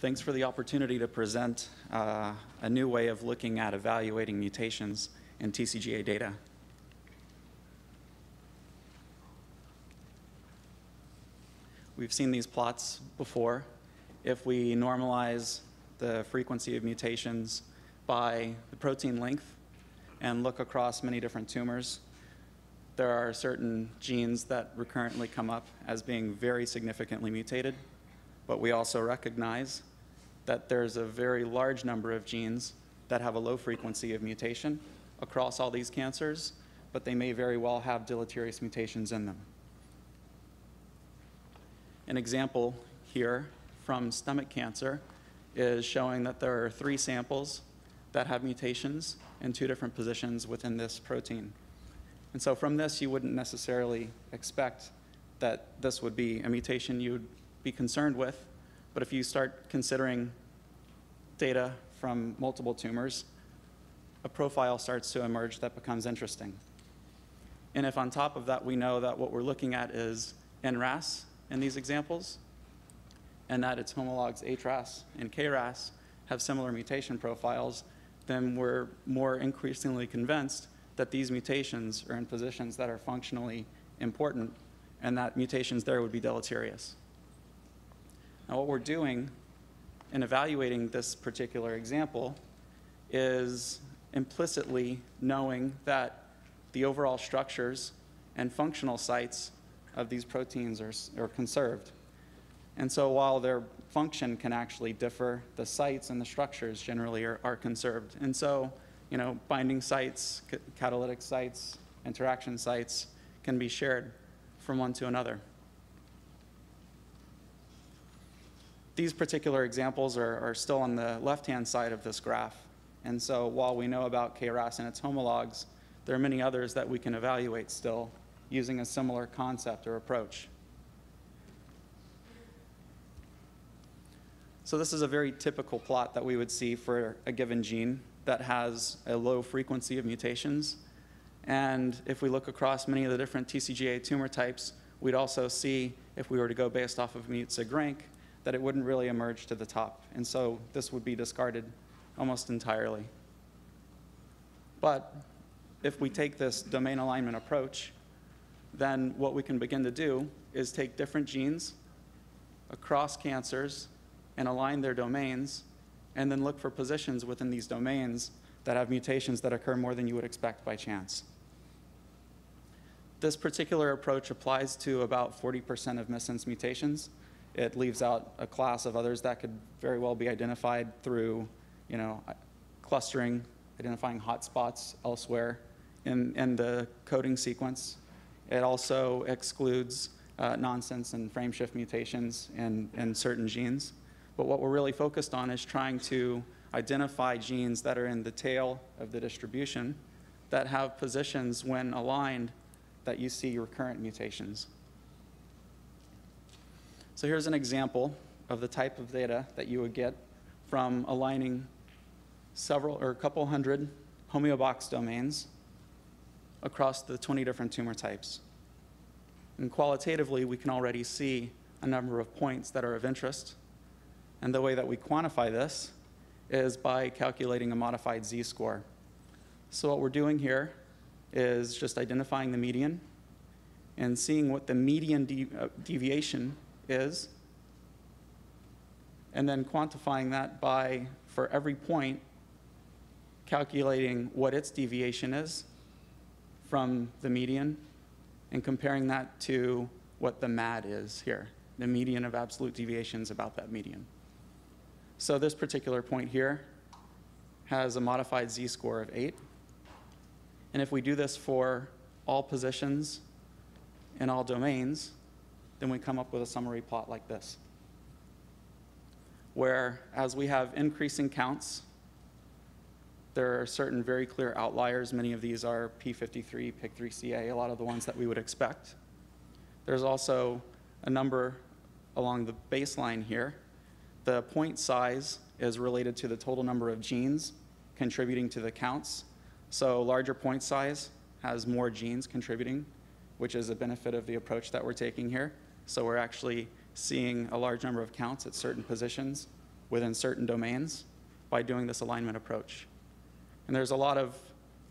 Thanks for the opportunity to present uh, a new way of looking at evaluating mutations in TCGA data. We've seen these plots before. If we normalize the frequency of mutations by the protein length and look across many different tumors, there are certain genes that recurrently come up as being very significantly mutated, but we also recognize that there's a very large number of genes that have a low frequency of mutation across all these cancers, but they may very well have deleterious mutations in them. An example here from stomach cancer is showing that there are three samples that have mutations in two different positions within this protein. And so from this, you wouldn't necessarily expect that this would be a mutation you'd be concerned with. But if you start considering data from multiple tumors, a profile starts to emerge that becomes interesting. And if on top of that we know that what we're looking at is NRAS in these examples, and that its homologs HRAS and KRAS have similar mutation profiles, then we're more increasingly convinced that these mutations are in positions that are functionally important and that mutations there would be deleterious. Now, what we're doing in evaluating this particular example is implicitly knowing that the overall structures and functional sites of these proteins are, are conserved. And so while their function can actually differ, the sites and the structures generally are, are conserved. And so, you know, binding sites, catalytic sites, interaction sites can be shared from one to another. These particular examples are, are still on the left-hand side of this graph. And so while we know about KRAS and its homologs, there are many others that we can evaluate still using a similar concept or approach. So this is a very typical plot that we would see for a given gene that has a low frequency of mutations. And if we look across many of the different TCGA tumor types, we'd also see, if we were to go based off of mut-sig rank, that it wouldn't really emerge to the top. And so this would be discarded almost entirely. But if we take this domain alignment approach, then what we can begin to do is take different genes across cancers and align their domains, and then look for positions within these domains that have mutations that occur more than you would expect by chance. This particular approach applies to about 40% of missense mutations. It leaves out a class of others that could very well be identified through, you know, clustering, identifying hotspots elsewhere in, in the coding sequence. It also excludes uh, nonsense and frameshift mutations in, in certain genes. But what we're really focused on is trying to identify genes that are in the tail of the distribution that have positions when aligned that you see recurrent mutations. So here's an example of the type of data that you would get from aligning several or a couple hundred homeobox domains across the 20 different tumor types. And qualitatively, we can already see a number of points that are of interest. And the way that we quantify this is by calculating a modified z-score. So what we're doing here is just identifying the median and seeing what the median de uh, deviation is, and then quantifying that by, for every point, calculating what its deviation is from the median and comparing that to what the MAD is here. The median of absolute deviations about that median. So this particular point here has a modified z-score of 8. And if we do this for all positions in all domains, then we come up with a summary plot like this, where as we have increasing counts, there are certain very clear outliers. Many of these are P53, PIK3CA, a lot of the ones that we would expect. There's also a number along the baseline here. The point size is related to the total number of genes contributing to the counts. So larger point size has more genes contributing, which is a benefit of the approach that we're taking here. So we're actually seeing a large number of counts at certain positions within certain domains by doing this alignment approach. And there's a lot of,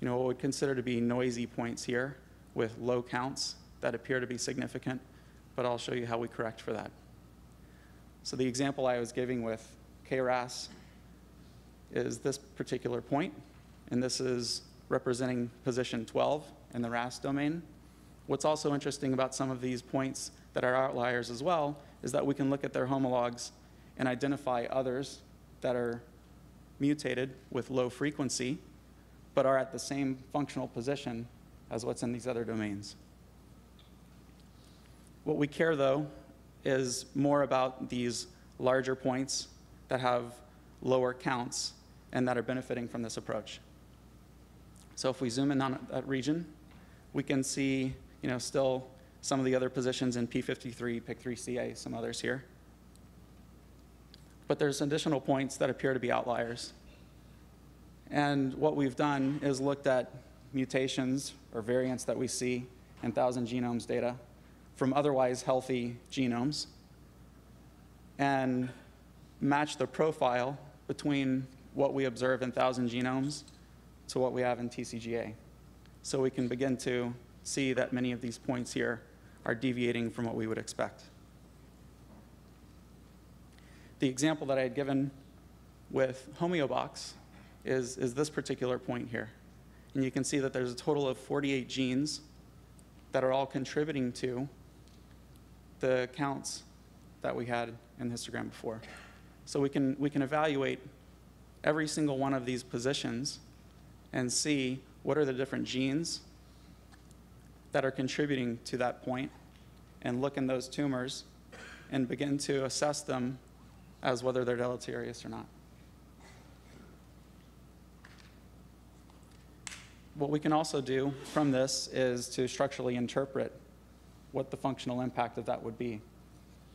you know, what we consider to be noisy points here with low counts that appear to be significant, but I'll show you how we correct for that. So the example I was giving with KRAS is this particular point, and this is representing position 12 in the RAS domain. What's also interesting about some of these points that are outliers as well is that we can look at their homologs and identify others that are mutated with low frequency, but are at the same functional position as what's in these other domains. What we care, though, is more about these larger points that have lower counts and that are benefiting from this approach. So if we zoom in on that region, we can see, you know, still some of the other positions in P53, PIK3CA, some others here. But there's additional points that appear to be outliers. And what we've done is looked at mutations or variants that we see in 1,000 genomes data from otherwise healthy genomes and match the profile between what we observe in 1,000 genomes to what we have in TCGA. So we can begin to see that many of these points here are deviating from what we would expect. The example that I had given with homeobox is, is this particular point here. And you can see that there's a total of 48 genes that are all contributing to the counts that we had in the histogram before. So we can, we can evaluate every single one of these positions and see what are the different genes that are contributing to that point and look in those tumors and begin to assess them as whether they're deleterious or not. What we can also do from this is to structurally interpret what the functional impact of that would be.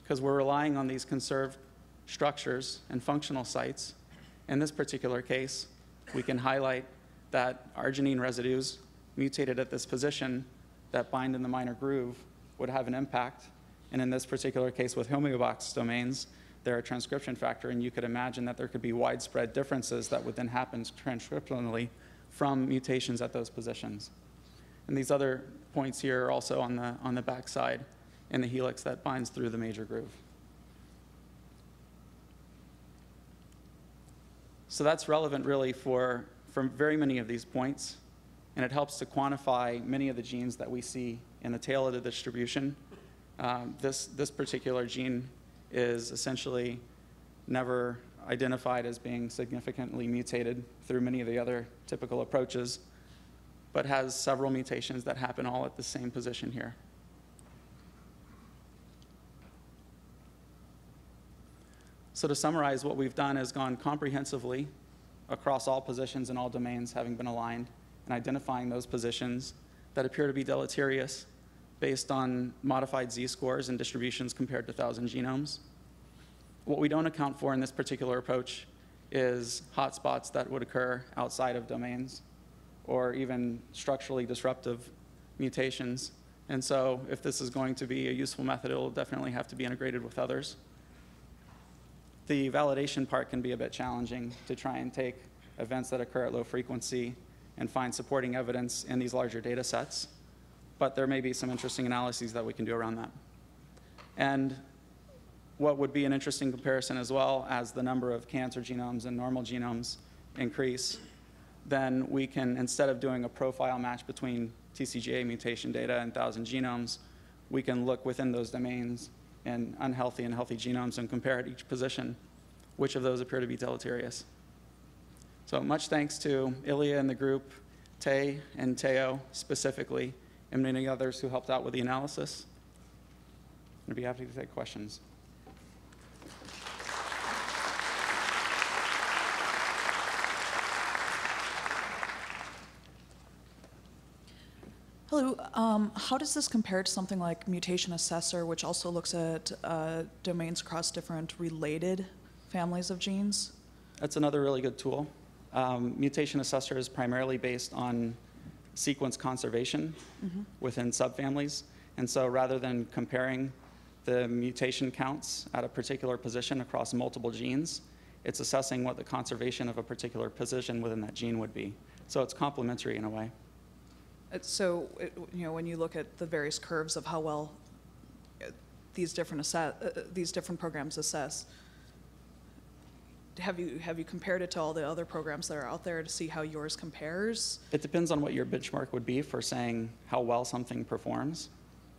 Because we're relying on these conserved structures and functional sites. In this particular case, we can highlight that arginine residues mutated at this position that bind in the minor groove would have an impact. And in this particular case with homeobox domains, they're a transcription factor, and you could imagine that there could be widespread differences that would then happen transcriptionally from mutations at those positions. And these other points here are also on the, on the back side in the helix that binds through the major groove. So that's relevant really for, for very many of these points, and it helps to quantify many of the genes that we see in the tail of the distribution. Um, this, this particular gene is essentially never identified as being significantly mutated through many of the other typical approaches, but has several mutations that happen all at the same position here. So to summarize, what we've done is gone comprehensively across all positions and all domains having been aligned and identifying those positions that appear to be deleterious based on modified z-scores and distributions compared to 1,000 genomes. What we don't account for in this particular approach is hotspots that would occur outside of domains or even structurally disruptive mutations. And so if this is going to be a useful method, it will definitely have to be integrated with others. The validation part can be a bit challenging to try and take events that occur at low frequency and find supporting evidence in these larger data sets. But there may be some interesting analyses that we can do around that. And what would be an interesting comparison as well as the number of cancer genomes and normal genomes increase, then we can, instead of doing a profile match between TCGA mutation data and 1,000 genomes, we can look within those domains in unhealthy and healthy genomes and compare at each position which of those appear to be deleterious. So much thanks to Ilya and the group, Tay and Teo specifically, and many others who helped out with the analysis. I'd be happy to take questions. Hello. Um, how does this compare to something like Mutation Assessor, which also looks at uh, domains across different related families of genes? That's another really good tool. Um, Mutation Assessor is primarily based on sequence conservation within subfamilies. And so rather than comparing the mutation counts at a particular position across multiple genes, It's assessing what the conservation of a particular position within that gene would be. So it's complementary in a way. Uh, So, it- you know, when you look at the various curves of how well uh, these different assess, uh, uh, these different programs assess, have you, have you compared it to all the other programs that are out there to see how yours compares? It depends on what your benchmark would be for saying how well something performs.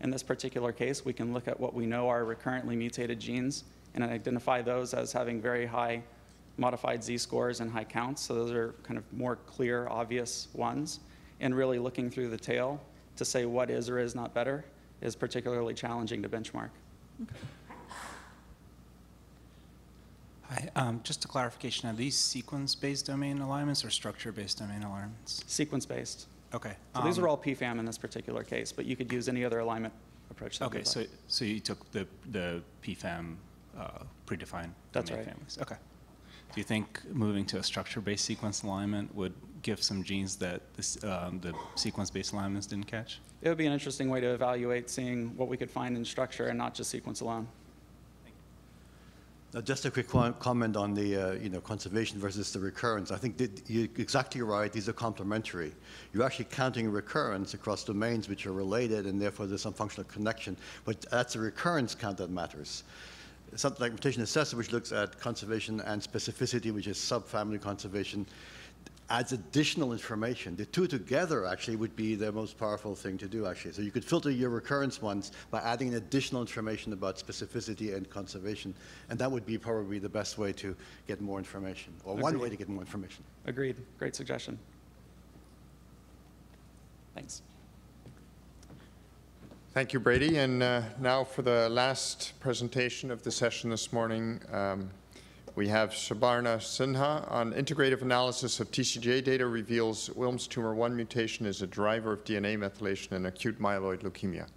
In this particular case, we can look at what we know are recurrently mutated genes and identify those as having very high modified z-scores and high counts. So those are kind of more clear, obvious ones. And really looking through the tail to say what is or is not better is particularly challenging to benchmark. Hi, um, just a clarification, are these sequence-based domain alignments or structure-based domain alignments? Sequence-based. Okay. So these um, are all PFAM in this particular case, but you could use any other alignment approach. that Okay, so, like. so you took the, the PFAM uh, predefined That's domain right. families? Okay. Do you think moving to a structure-based sequence alignment would give some genes that this, um, the sequence-based alignments didn't catch? It would be an interesting way to evaluate seeing what we could find in structure and not just sequence alone. Uh, Just a quick comment on the, uh, you know, conservation versus the recurrence. I think you're exactly right, these are complementary. You're actually counting recurrence across domains which are related, and therefore there's some functional connection, but that's the recurrence count that matters. Something like mutation assessor, which looks at conservation and specificity, which is subfamily conservation, adds additional information. The two together actually would be the most powerful thing to do, actually. So you could filter your recurrence ones by adding additional information about specificity and conservation, and that would be probably the best way to get more information, or one way to get more information. Agreed. Great suggestion. Thanks. Thank you, Brady. And uh, now for the last presentation of the session this morning, um, we have Shabarna Sinha on integrative analysis of TCGA data reveals Wilms tumor 1 mutation is a driver of DNA methylation in acute myeloid leukemia.